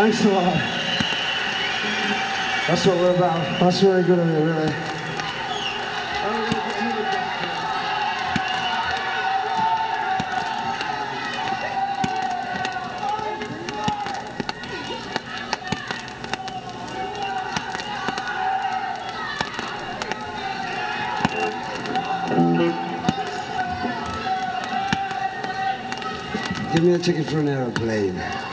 Thanks a lot. That's what we're about. That's very good of you, really. Give me a ticket for an aeroplane.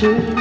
I